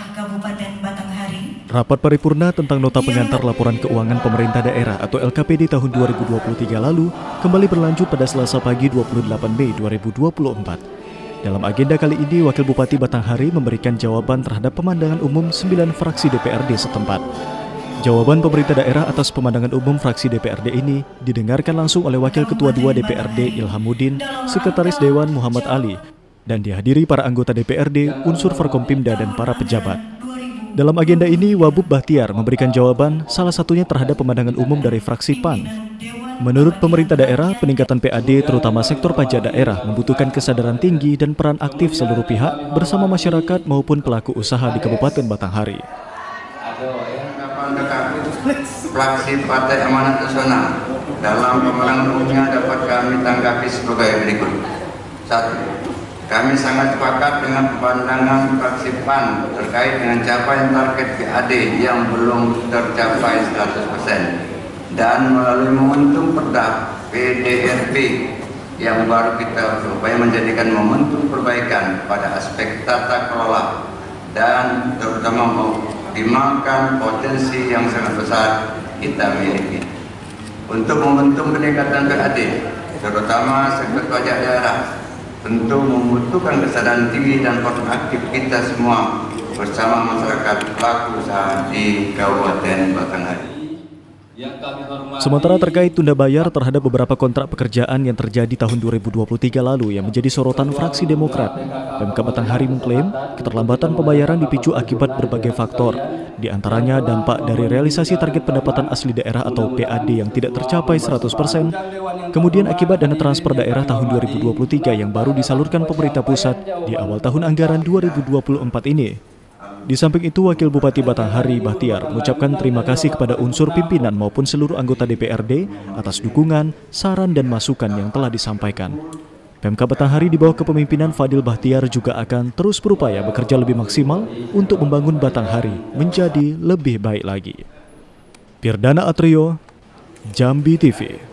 daerah Kabupaten Batanghari. Rapat paripurna tentang nota pengantar laporan keuangan pemerintah daerah atau LKPD tahun 2023 lalu kembali berlanjut pada Selasa pagi 28 Mei 2024. Dalam agenda kali ini, Wakil Bupati Batanghari memberikan jawaban terhadap pemandangan umum 9 fraksi DPRD setempat. Jawaban pemerintah daerah atas pemandangan umum fraksi DPRD ini didengarkan langsung oleh Wakil Ketua 2 DPRD Ilhamuddin, Sekretaris Dewan Muhammad Ali, dan dihadiri para anggota DPRD, unsur Forkompimda dan para pejabat. Dalam agenda ini, Wabub Bahtiar memberikan jawaban salah satunya terhadap pemandangan umum dari fraksi PAN. Menurut pemerintah daerah, peningkatan PAD terutama sektor pajak daerah membutuhkan kesadaran tinggi dan peran aktif seluruh pihak bersama masyarakat maupun pelaku usaha di Kabupaten Batanghari. Fraksi Partai Amanat Nasional dalam pemenangan umumnya dapat kami tanggapi sebagai berikut. Satu, kami sangat sepakat dengan pandangan fraksi PAN terkait dengan capaian target PAD yang belum tercapai 100% dan melalui momentum perda PDRP yang baru kita berupaya menjadikan momentum perbaikan pada aspek tata kelola dan terutama mengoptimalkan potensi yang sangat besar kita miliki. Untuk momentum peningkatan PAD, terutama sektor pajak daerah, tentu membutuhkan kesadaran tinggi dan peran aktif kita semua bersama masyarakat pelaku usaha di Kabupaten Batanghari. Sementara terkait tunda bayar terhadap beberapa kontrak pekerjaan yang terjadi tahun 2023 lalu yang menjadi sorotan fraksi Demokrat, Pemkab Batanghari mengklaim keterlambatan pembayaran dipicu akibat berbagai faktor, di antaranya dampak dari realisasi target pendapatan asli daerah atau PAD yang tidak tercapai 100%, kemudian akibat dana transfer daerah tahun 2023 yang baru disalurkan pemerintah pusat di awal tahun anggaran 2024 ini. Di samping itu, Wakil Bupati Batanghari Bahtiar mengucapkan terima kasih kepada unsur pimpinan maupun seluruh anggota DPRD atas dukungan, saran, dan masukan yang telah disampaikan. Pemkab Batanghari di bawah kepemimpinan Fadil Bahtiar juga akan terus berupaya bekerja lebih maksimal untuk membangun Batanghari menjadi lebih baik lagi. Pirdana Atrio, Jambi TV